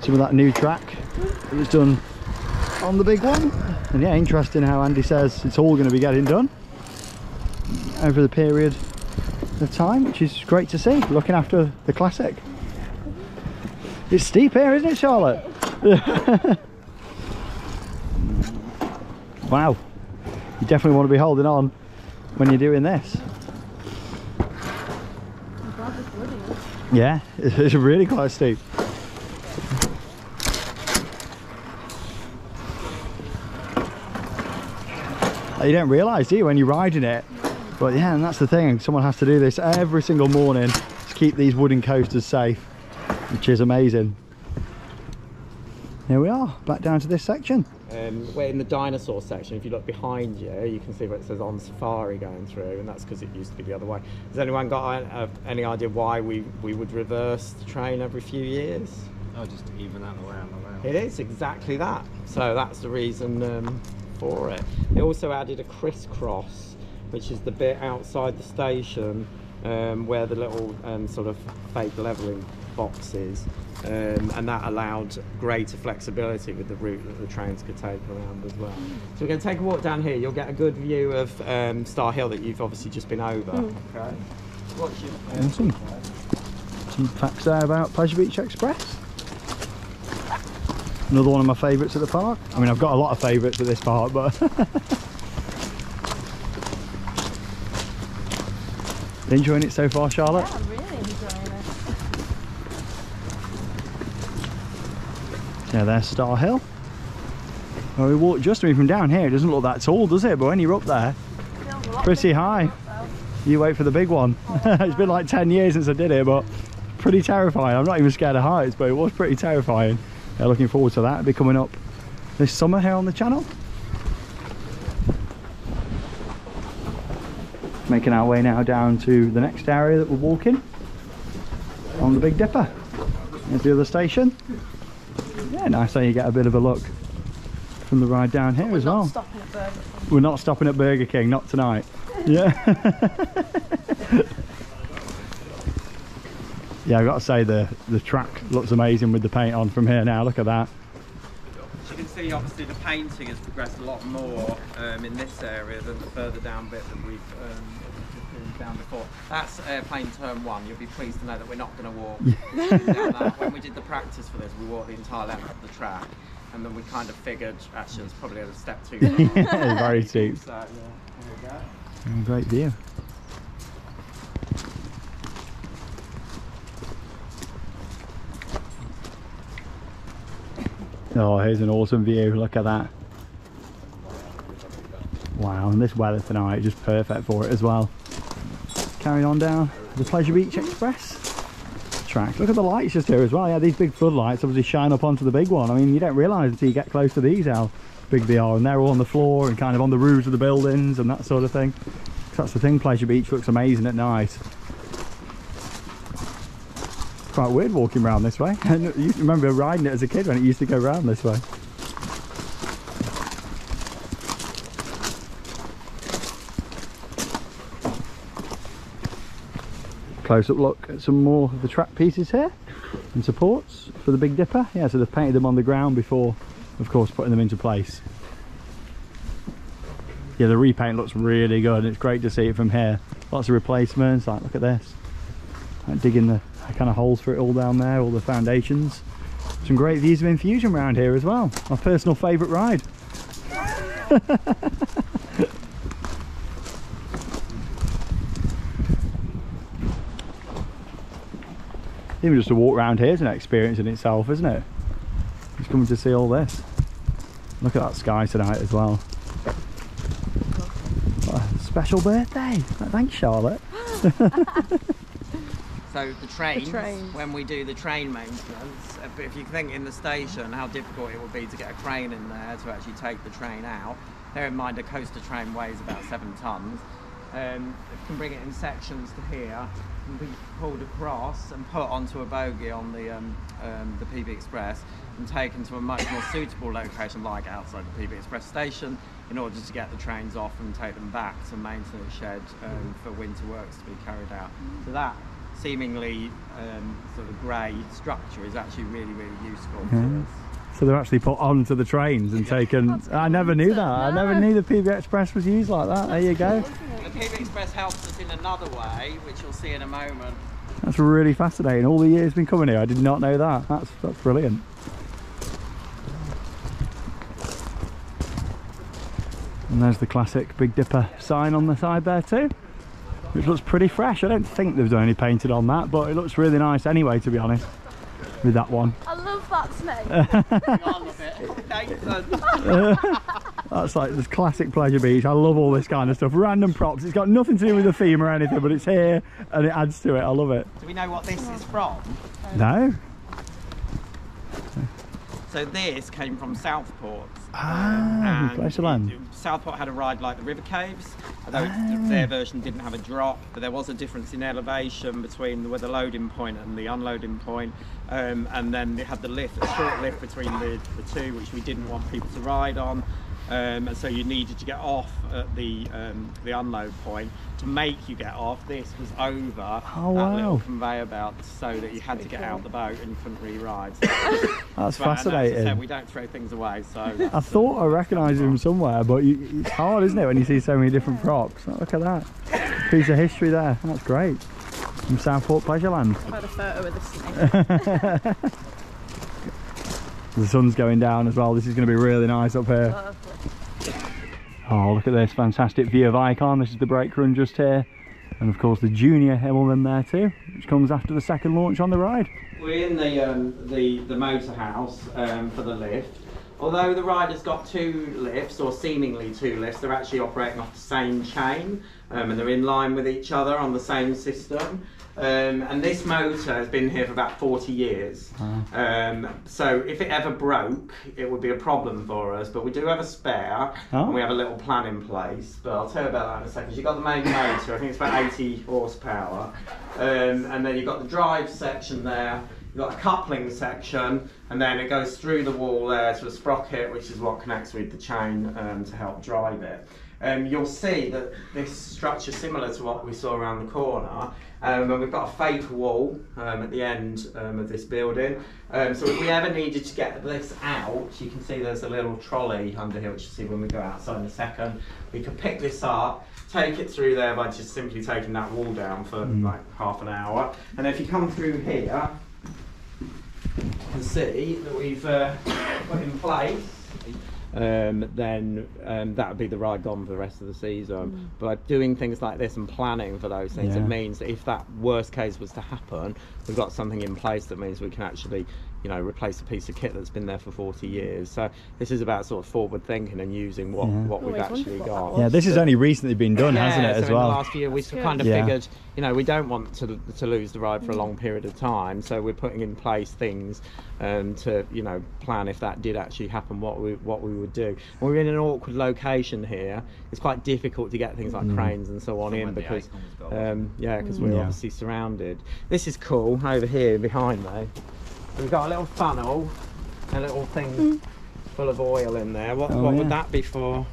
Some of that new track that was done on the big one? And yeah interesting how Andy says it's all going to be getting done over the period of time which is great to see looking after the classic. It's steep here isn't it Charlotte? Wow. You definitely want to be holding on when you're doing this. Yeah it's it's really quite steep you don't realise do you when you're riding it but yeah and that's the thing someone has to do this every single morning to keep these wooden coasters safe, which is amazing. Here we are, back down to this section. Um, we're in the dinosaur section. If you look behind you, you can see where it says on safari going through, and that's because it used to be the other way. Has anyone got uh, any idea why we, we would reverse the train every few years? Oh, just even that the way I'm around. It is exactly that. So that's the reason um, for it. They also added a crisscross, which is the bit outside the station um, where the little um, sort of fake levelling box is. Um, and that allowed greater flexibility with the route that the trains could take around as well. So we're going to take a walk down here. You'll get a good view of um, Star Hill that you've obviously just been over. Okay. What's your, Awesome. Some facts there about Pleasure Beach Express. Another one of my favourites at the park. I mean, I've got a lot of favourites at this park, but enjoying it so far, Charlotte. I'm really enjoying it. Yeah, there's Star Hill. Well, we walked just mean, from down here. It doesn't look that tall, does it? But when you're up there, Feels a lot pretty high. You wait for the big one. it's been like 10 years since I did it, but pretty terrifying. I'm not even scared of heights, but it was pretty terrifying. Yeah, looking forward to that. It'll be coming up this summer here on the channel. Making our way now down to the next area that we're walking on the Big Dipper. There's the other station. Yeah, nice how you get a bit of a look from the ride down here as well. stopping at Burger King. We're not stopping at Burger King, not tonight. Yeah. yeah, I've got to say the the track looks amazing with the paint on from here now. Look at that. As you can see, obviously the painting has progressed a lot more um, in this area than the further down bit that we've um, been down before. That's airplane turn one. You'll be pleased to know that we're not going to walk. When we did the practice for this, we walked the entire length of the track, and then we kind of figured actually it's probably a step too far. Very steep. so yeah, there we go. Great view. Oh, here's an awesome view. Look at that. Wow, and this weather tonight is just perfect for it as well. Carrying on down the Pleasure Beach Express track. Look at the lights just here as well. Yeah, these big floodlights obviously shine up onto the big one. I mean, you don't realise until you get close to these how big they are. And they're all on the floor and kind of on the roofs of the buildings and that sort of thing. That's the thing, Pleasure Beach looks amazing at night. Quite weird walking around this way. To remember riding it as a kid when it used to go round this way. Close up look at some more of the track pieces here and supports for the Big Dipper. Yeah, so they've painted them on the ground before, of course, putting them into place. Yeah, the repaint looks really good. It's great to see it from here. Lots of replacements. Like, look at this. Digging the kind of holes for it all down there, all the foundations. Some great views of Infusion around here as well. My personal favourite ride. Even just to walk around here is an experience in itself, isn't it? Just coming to see all this. Look at that sky tonight as well. What a special birthday. Thanks, Charlotte. So the trains, trains. when we do the train maintenance, uh, if you think in the station how difficult it would be to get a crane in there to actually take the train out, bear in mind a coaster train weighs about seven tons. Um, it can bring it in sections to here and be pulled across and put onto a bogie on the um, um, the PB Express and taken to a much more suitable location like outside the PB Express station in order to get the trains off and take them back to maintenance shed um, for winter works to be carried out. So that seemingly um, sort of grey structure is actually really, really useful Yeah. to us. So they're actually put onto the trains and taken. That's I never knew that. I never knew the PB Express was used like that. There you go. The PB Express helps us in another way, which you'll see in a moment. That's really fascinating. All the years been coming here, I did not know that. That's that's brilliant. And there's the classic Big Dipper sign on the side there too, which looks pretty fresh. I don't think they've done any painted on that, but it looks really nice anyway, to be honest, with that one. I love that snake. I love it. Nathan. That's like this classic Pleasure Beach. I love all this kind of stuff. Random props. It's got nothing to do with the theme or anything, but it's here and it adds to it. I love it. Do we know what this is from? No? So this came from Southport. Ah, and Pleasureland. Southport had a ride like the River Caves, although Ah. their version didn't have a drop, but there was a difference in elevation between the, the loading point and the unloading point. Um, and then it had the lift, a short lift between the, the two, which we didn't want people to ride on. Um, and so you needed to get off at the um, the unload point to make you get off. This was over Oh, that wow. little conveyor belt, so that you had to get out the boat and you couldn't re-ride. So That's but, and as fascinating. said, we don't throw things away, so. I thought I recognised him somewhere, but you, it's hard, isn't it, when you see so many different props? Oh, Look at that. Piece of history there. That's great. From Southport Pleasureland. I've had a photo with the snake. The sun's going down as well. This is going to be really nice up here. Oh, look at this fantastic view of Icon. This is the brake run just here. And of course the junior Immelmann there too, which comes after the second launch on the ride. We're in the um, the the motor house um, for the lift. Although the rider's got two lifts, or seemingly two lifts, they're actually operating off the same chain, um, and they're in line with each other on the same system. Um, and this motor has been here for about 40 years. Um, so if it ever broke, it would be a problem for us. But we do have a spare, Oh. and we have a little plan in place. But I'll tell you about that in a second. You've got the main motor, I think it's about 80 horsepower. Um, and then you've got the drive section there. You've got a coupling section, and then it goes through the wall there to a sprocket, which is what connects with the chain um, to help drive it. Um, you'll see that this structure is similar to what we saw around the corner. Um, and we've got a fake wall um, at the end um, of this building. Um, so if we ever needed to get this out, you can see there's a little trolley under here, which you'll see when we go outside in a second. We could pick this up, take it through there by just simply taking that wall down for like half an hour. And if you come through here, you can see that we've uh, put in place. Um, then um, that would be the ride gone for the rest of the season. But doing things like this and planning for those things, Yeah. it means that if that worst case was to happen, we've got something in place that means we can actually, you know, replace a piece of kit that's been there for 40 years. So this is about sort of forward thinking and using what, Yeah. what we've Always actually got. that Yeah, this has only recently been done, hasn't it, so as in well? the last year, we've good. kind of Yeah. figured, you know, we don't want to to lose the ride for a long period of time, so we're putting in place things um, to, you know, plan if that did actually happen, what we what we would do. We're in an awkward location here. It's quite difficult to get things like cranes and so on in because, um, yeah, because we're Yeah. obviously surrounded. This is cool over here behind me. We've got a little funnel, a little thing hmm. full of oil in there. What Oh, what yeah. would that be for?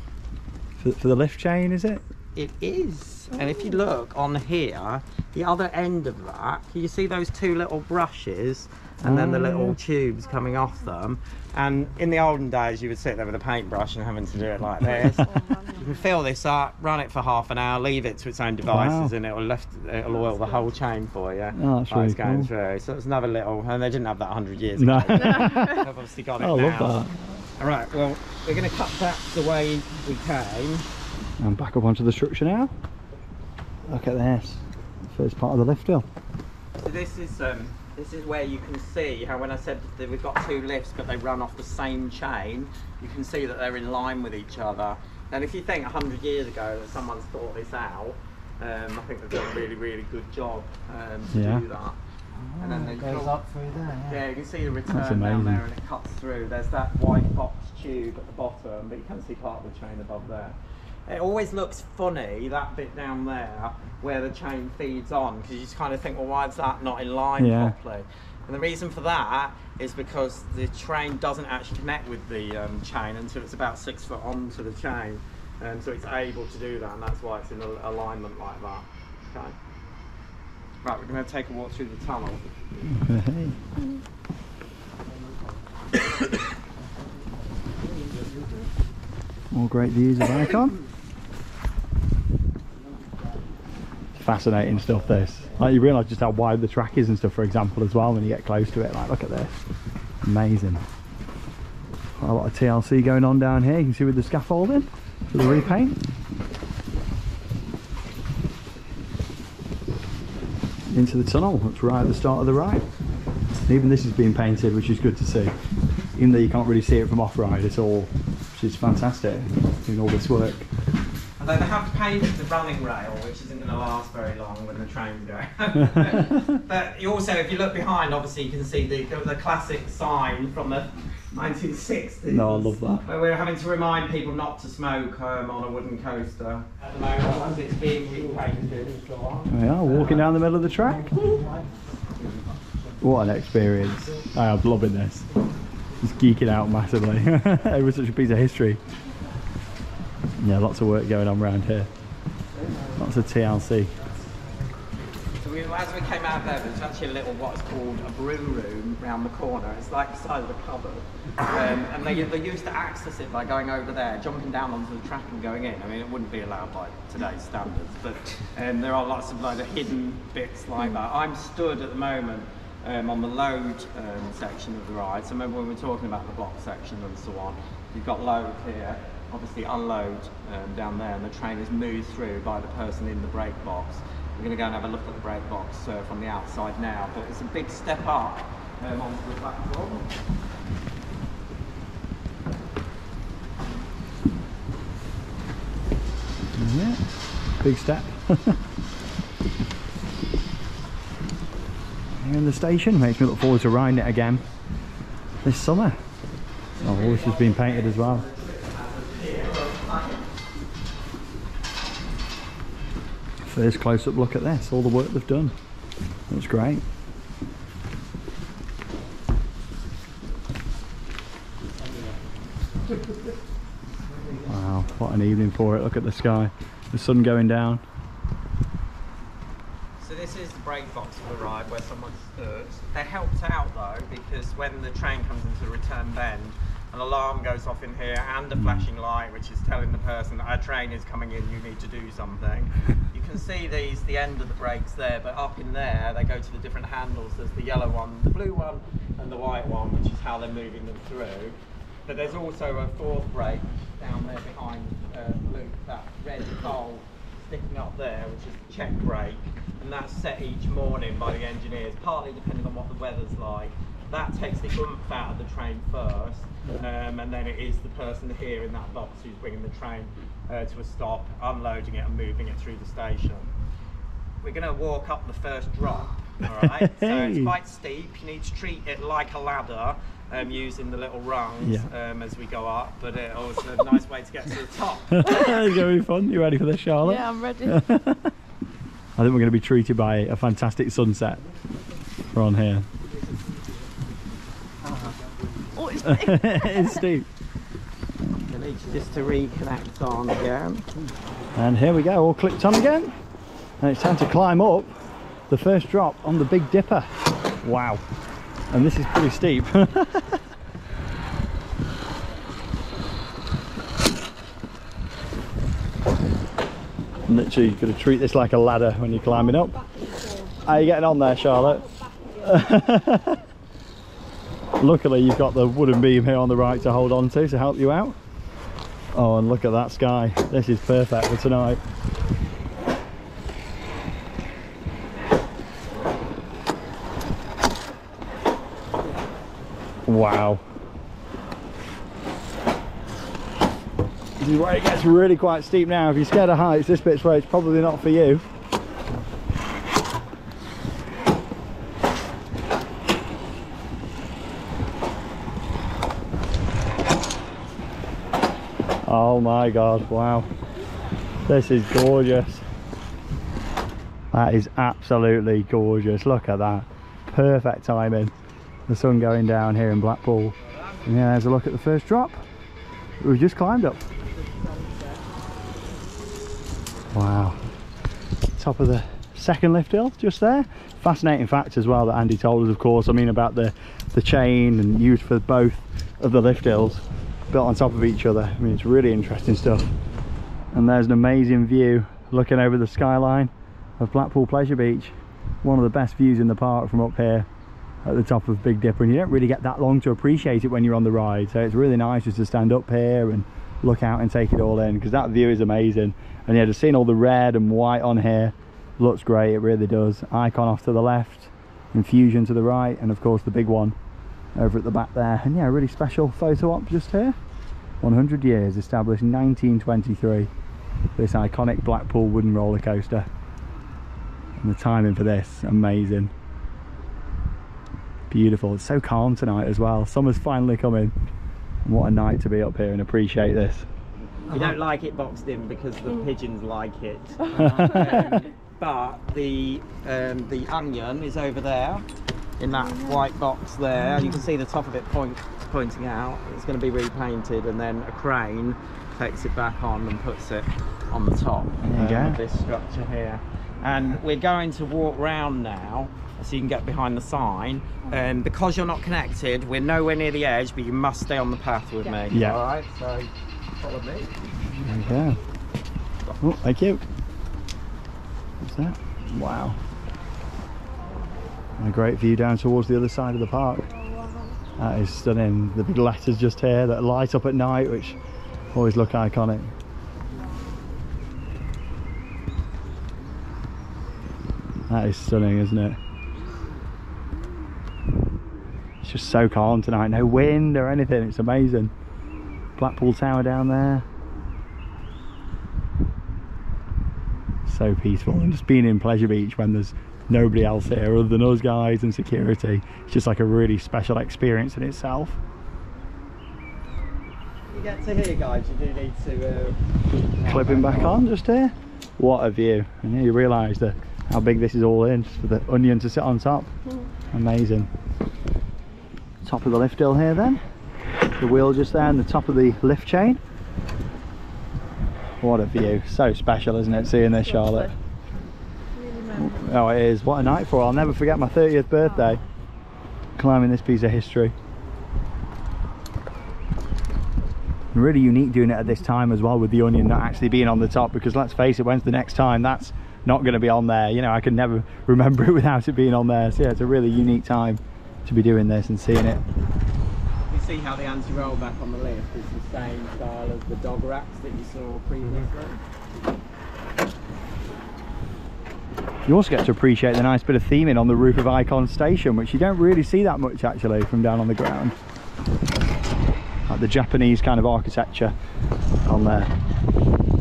For, for the lift chain, is it? It is. And if you look on here, the other end of that, can you see those two little brushes and then the Oh, little tubes coming off them? And in the olden days, you would sit there with a paintbrush and having to do it like this. you can fill this up, run it for half an hour, leave it to its own devices, Wow. and it'll lift, it'll oil the whole chain for you. Oh, that's while it's really going cool. through. So it's another little, and they didn't have that 100 years No. ago. They've obviously got it I now. love that. All right, well, we're going to cut that the way we came. And back up onto the structure now. Look at this. First part of the lift hill. So this is um, this is where you can see how when I said that we've got two lifts but they run off the same chain, you can see that they're in line with each other. And if you think 100 years ago that someone's thought this out, um, I think they've done a really, really good job um, to Yeah. do that. and then they goes up through there. Yeah, you can see the return That's down there and it cuts through. There's that white box tube at the bottom, but you can see part of the chain above there. It always looks funny, that bit down there, where the chain feeds on, because you just kind of think, well, why is that not in line Yeah. properly? And the reason for that is because the train doesn't actually connect with the um, chain until it's about six foot onto the chain. And so it's able to do that, and that's why it's in a- alignment like that. Okay. Right, we're going to take a walk through the tunnel. More great views of Icon. Fascinating stuff this. Like you realise just how wide the track is and stuff for example as well when you get close to it. Like look at this. Amazing. Quite a lot of TLC going on down here. You can see with the scaffolding for the repaint. Into the tunnel, that's right at the start of the ride. Even this is being painted, which is good to see. Even though you can't really see it from off-ride, it's all, which is fantastic. doing all this work. Although they have painted the running rail, which isn't going to last very long when the trains go. but you also, if you look behind, obviously you can see the, the classic sign from the 1960s. No, I love that. Where we're having to remind people not to smoke um, on a wooden coaster at the moment as it's being repainted and so on. We are walking down the middle of the track. What an experience. I am loving this. Just geeking out massively. it was such a piece of history. Yeah, lots of work going on around here. Lots of TLC. So we, as we came out there, there's actually a little what's called a brew room round the corner. It's like the side of the cupboard. Um, and they, they used to access it by going over there, jumping down onto the track and going in. I mean, it wouldn't be allowed by today's standards, but um, there are lots of like the hidden bits like that. I'm stood at the moment um, on the load um, section of the ride. So remember when we were talking about the block section and so on, you've got load here, obviously unload um, down there, and the train is moved through by the person in the brake box. We're going to go and have a look at the brake box uh, from the outside now, but it's a big step up um, onto the platform. Yeah, big step. In the station, makes me look forward to riding it again this summer. Oh, this has been painted as well. First close-up look at this, all the work they've done. That's great. Wow, what an evening for it. Look at the sky. The sun going down. So this is the brake box of the ride where someone stood. They helped out though because when the train comes into the return bend, an alarm goes off in here and a flashing light which is telling the person that our train is coming in, you need to do something. can see these, the end of the brakes there, but up in there they go to the different handles. There's the yellow one, the blue one and the white one, which is how they're moving them through. But there's also a fourth brake down there behind uh, Luke, that red pole sticking up there, which is the check brake, and that's set each morning by the engineers, partly depending on what the weather's like. That takes the oomph out of the train first, um, and then it is the person here in that box who's bringing the train uh, to a stop, unloading it and moving it through the station. We're going to walk up the first drop, all right? so it's quite steep. You need to treat it like a ladder. Um, using the little rungs Yeah. um, as we go up, but it was a nice way to get to the top. it's going to be fun. You ready for this, Charlotte? Yeah, I'm ready. I think we're going to be treated by a fantastic sunset. We're on here. oh, it's it's steep. Just to reconnect on again. And here we go, all clipped on again. And it's time to climb up the first drop on the Big Dipper. Wow. And this is pretty steep. Literally, you've got to treat this like a ladder when you're climbing up. How are you getting on there, Charlotte? Luckily, you've got the wooden beam here on the right to hold on to to help you out. Oh, and look at that sky. This is perfect for tonight. Wow. This is where it gets really quite steep now. If you're scared of heights, this bit's where it's probably not for you. Oh my god, wow. This is gorgeous. That is absolutely gorgeous. Look at that. Perfect timing. The sun going down here in Blackpool. And yeah, there's a look at the first drop. We've just climbed up. Wow. Top of the second lift hill, just there. Fascinating fact as well that Andy told us, of course. I mean, about the, the chain and used for both of the lift hills built on top of each other. I mean, it's really interesting stuff. And there's an amazing view looking over the skyline of Blackpool Pleasure Beach. One of the best views in the park from up here at the top of Big Dipper. And you don't really get that long to appreciate it when you're on the ride. So it's really nice just to stand up here and look out and take it all in because that view is amazing. And yeah, just seeing all the red and white on here looks great. It really does. Icon off to the left, Infusion to the right, and of course the big one over at the back there. And yeah, really special photo op just here. 100 years, established in 1923. This iconic Blackpool wooden roller coaster. And the timing for this, amazing. Beautiful. It's so calm tonight as well. Summer's finally coming. What a night to be up here and appreciate this. We don't like it boxed in because the pigeons like it. Um, but the um, the onion is over there in that white box there. You can see the top of it point, pointing out. It's going to be repainted and then a crane takes it back on and puts it on the top There you um, go. of this structure here. And we're going to walk round now so you can get behind the sign. And because you're not connected, we're nowhere near the edge, but you must stay on the path with me. Yeah. All right, so follow me. There you go. Oh, thank you. What's that? Wow. And a great view down towards the other side of the park. That is stunning. The big letters just here that light up at night, which always look iconic. That is stunning, isn't it? It's just so calm tonight. No wind or anything. It's amazing. Blackpool Tower down there. So peaceful. And just being in Pleasure Beach when there's nobody else here other than us guys and security. It's just like a really special experience in itself. You get to here, guys. You do need to. Uh, Clipping back on just here. What a view. And yeah, you realise that how big this is all in just for the onion to sit on top. Amazing. Top of the lift hill here then. The wheel just there and the top of the lift chain. What a view. So special, isn't it, seeing this, Charlotte? Oh, it is. What a night for. I'll never forget my 30th birthday climbing this piece of history. really unique doing it at this time as well with the onion not actually being on the top because let's face it when's the next time that's not going to be on there you know i can never remember it without it being on there so yeah it's a really unique time to be doing this and seeing it You see how the anti-roll back on the lift is the same style as the dog racks that you saw previously. You also get to appreciate the nice bit of theming on the roof of icon station which you don't really see that much actually from down on the ground like the japanese kind of architecture on there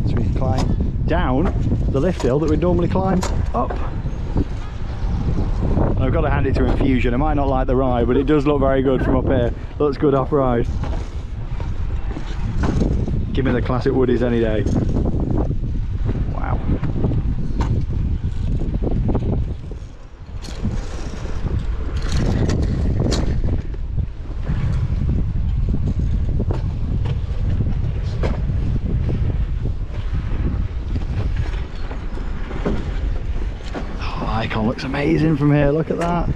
so we climb down the lift hill that we'd normally climb up And I've got to hand it to Infusion. I might not like the ride, but it does look very good from up here. Looks good off ride. Give me the classic Woodies any day. Wow. Oh, icon looks amazing from here. Look at that.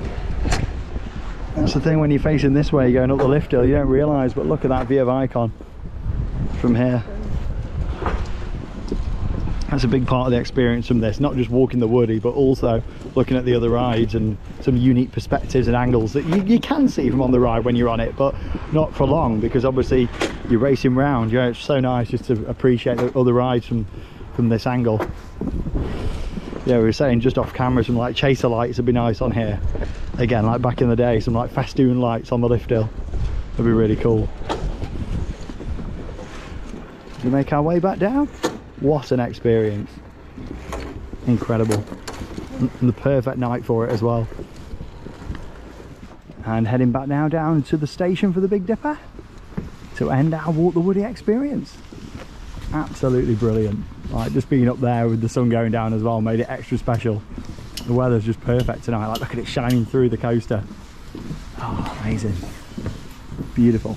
That's the thing when you're facing this way, going up the lift hill, you don't realise, but look at that view of icon from here. That's a big part of the experience from this, not just walking the Woodie, but also looking at the other rides and some unique perspectives and angles that you, you can see from on the ride when you're on it, but not for long because obviously you're racing round. You know, it's so nice just to appreciate the other rides from from this angle. Yeah, we were saying just off camera, some like chaser lights would be nice on here. Again, like back in the day, some like festoon lights on the lift hill. That'd be really cool. We make our way back down. What an experience. Incredible. And the perfect night for it as well. And heading back now down to the station for the Big Dipper to end our Walk the Woodie experience. Absolutely brilliant. Like just being up there with the sun going down as well made it extra special. The weather's just perfect tonight. Like look at it shining through the coaster. Oh, amazing. Beautiful.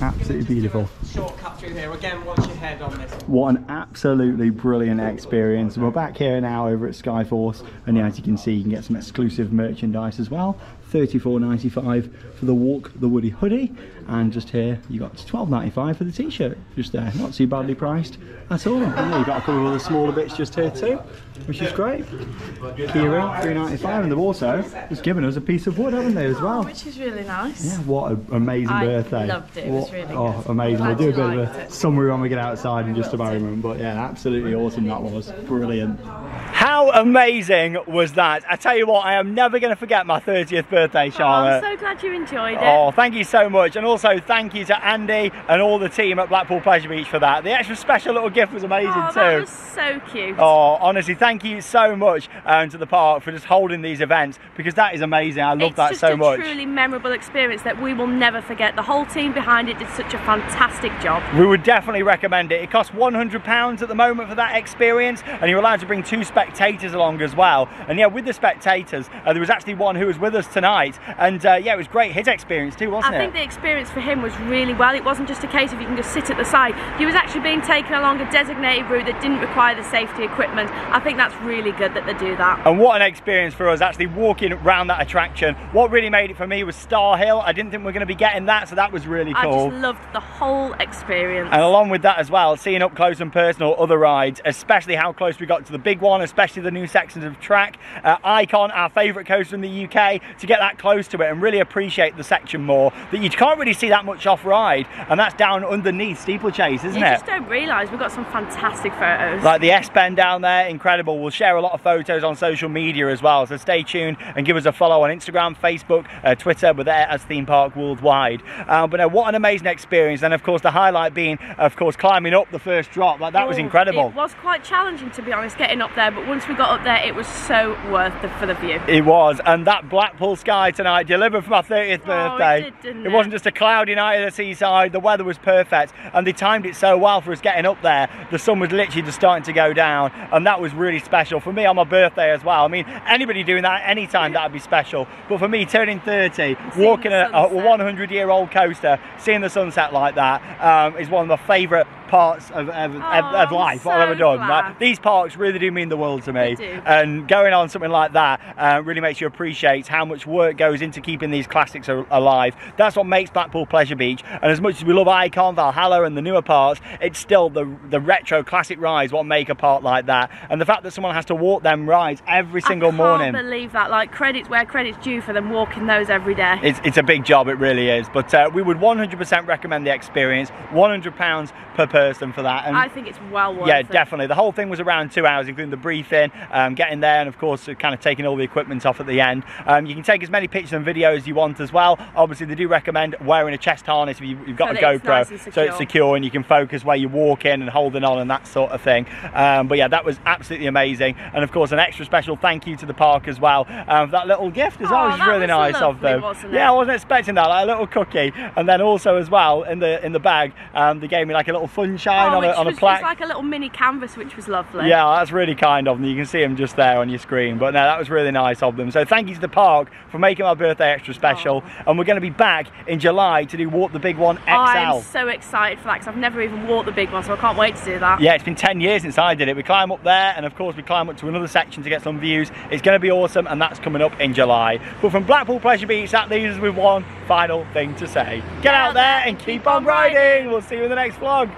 Absolutely beautiful. Shortcut through here. Again, watch your head on this. What an absolutely brilliant experience. We're back here now over at Skyforce and yeah, as you can see you can get some exclusive merchandise as well. $34.95 for the Walk the Woodie hoodie and just here you got $12.95 for the t-shirt just there. Not too badly priced at all. And yeah, you've got a couple of other smaller bits just here too which is great. Keyring $3.95 and they've also just given us a piece of wood haven't they as well. Which is really nice. Yeah, what an amazing I birthday. loved it, it was What- really Oh, good. amazing. We'll do a bit of a it. summary when we get outside in just a moment, but yeah, absolutely awesome that was. Brilliant. How How amazing was that? I tell you what, I am never going to forget my 30th birthday, Oh, Charlotte. I'm so glad you enjoyed it. Oh, thank you so much. And also thank you to Andy and all the team at Blackpool Pleasure Beach for that. The extra special little gift was amazing Oh, too. that was so cute. Oh, honestly, thank you so much um, to the park for just holding these events because that is amazing. I love it's that just so a much. truly memorable experience that we will never forget. The whole team behind it did such a fantastic job. We would definitely recommend it. It costs £100 at the moment for that experience, and you're allowed to bring two spectators along as well. And yeah, with the spectators, uh, there was actually one who was with us tonight, and uh, yeah, it was great. His experience too, wasn't I it? I think the experience for him was really well. It wasn't just a case of you can just sit at the side. He was actually being taken along a designated route that didn't require the safety equipment. I think that's really good that they do that. And what an experience for us actually walking around that attraction. What really made it for me was Star Hill. I didn't think we were going to be getting that, so that was really cool. I just loved the whole experience. And along with that as well, seeing up close and personal other rides, especially how close we got to the big one, especially the new sections of track. Uh, Icon, our favourite coaster in the UK, to get that close to it and really appreciate the section more that you can't really see that much off ride, and that's down underneath Steeplechase, isn't you it? just don't realise we've got some fantastic photos. Like the S Bend down there, incredible. We'll share a lot of photos on social media as well, so stay tuned and give us a follow on Instagram, Facebook, uh, Twitter. We're there as Theme Park Worldwide. Uh, but uh, what an amazing experience! And of course, the highlight being, of course, climbing up the first drop. Like that was Oh, incredible. It was quite challenging to be honest, getting up there, but once we got up there, it was so worth it for the view. It was, and that Blackpool sky tonight delivered for my 30th Oh, it birthday. did, it it? wasn't just a cloudy night at the seaside, the weather was perfect, and they timed it so well for us getting up there. The sun was literally just starting to go down, and that was really special for me on my birthday as well. I mean, anybody doing that any time that'd be special, but for me, turning 30, walking a, a 100 year old coaster, seeing the sunset like that um, is one of my favourite parts of, of, Oh, of life, what I've ever done. Like, these parks really do mean the world to me, They do. and going on something like that uh, really makes you appreciate how much work goes into keeping these classics alive. That's what makes Blackpool Pleasure Beach. And as much as we love Icon, Valhalla, and the newer parts, it's still the the retro classic rides what make a park like that. And the fact that someone has to walk them rides every single I morning. I can't believe that. Like credits where credits due for them walking those every day. It's, it's a big job, it really is. But uh, we would 100% recommend the experience. £100 per person for that. And I think it's well worth yeah, it. definitely. The whole thing was around two hours, including the briefing, um, getting there, and of course, kind of taking all the equipment off at the end. Um, you can take as many pictures and videos as you want as well. Obviously, they do recommend wearing a chest harness if you, you've got So a that it's GoPro, nice so it's secure. and you can focus where you walk in and holding on and that sort of thing. Um, but yeah, that was absolutely amazing. And of course, an extra special thank you to the park as well um, for that little gift as well, Oh, which is really nice of them. Yeah. I wasn't expecting that, like a little cookie. And then also as well in the in the bag, um, they gave me like a little sunshine Oh, on, a, on a was plaque. just like a little mini canvas, which was lovely. Yeah, that's really kind of them. You can see them just there on your screen. But no, that was really nice of them. So thank you to the park for making my birthday extra special. And we're going to be back in July to do Walk the Big One XL. I'm so excited for that because I've never even walked the big one, so I can't wait to do that. yeah, it's been 10 years since I did it. We climb up there, and of course, we climb up to another section to get some views. It's going to be awesome, and that's coming up in July. But from Blackpool Pleasure Beach, that leaves us with one final thing to say get out there and keep on riding. We'll see you in the next vlog.